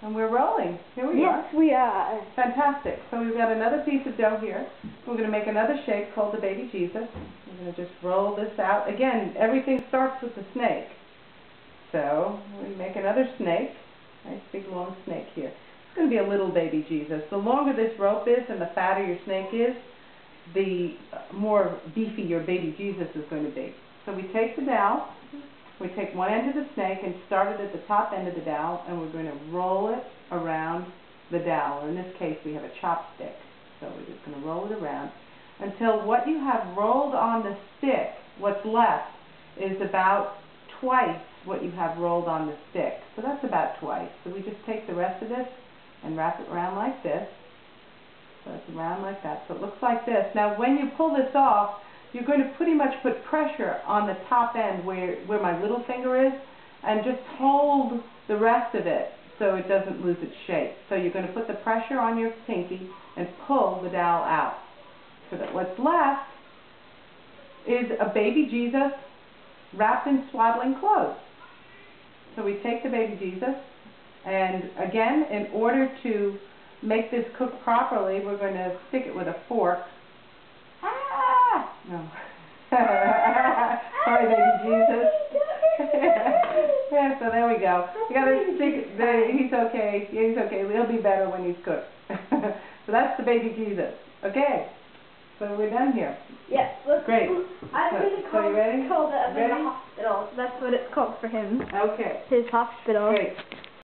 And we're rolling. Here we yes, are. Yes, we are. Fantastic. So we've got another piece of dough here. We're going to make another shape called the baby Jesus. We're going to just roll this out. Again, everything starts with the snake. So we make another snake. Nice big long snake here. It's going to be a little baby Jesus. The longer this rope is and the fatter your snake is, the more beefy your baby Jesus is going to be. So we take the dowel, we take one end of the snake and start it at the top end of the dowel, and we're going to roll it around the dowel. In this case, we have a chopstick. So we're just going to roll it around until what you have rolled on the stick, what's left, is about twice what you have rolled on the stick. So that's about twice. So we just take the rest of this and wrap it around like this. So it's around like that. So it looks like this. Now when you pull this off, you're going to pretty much put pressure on the top end where, where my little finger is and just hold the rest of it so it doesn't lose its shape. So you're going to put the pressure on your pinky and pull the dowel out. So that what's left is a baby Jesus wrapped in swaddling clothes. So we take the baby Jesus and again in order to make this cook properly we're going to stick it with a fork no. Oh. Sorry, baby Jesus. yeah, so there we go. You gotta. The, he's okay. He's okay. He'll be better when he's cooked. so that's the baby Jesus. Okay. So we're done here. Yes. Let's, Great. I'm So- going to so you ready? call that Ready? the hospital. That's what it's called for him. Okay. His hospital. Great.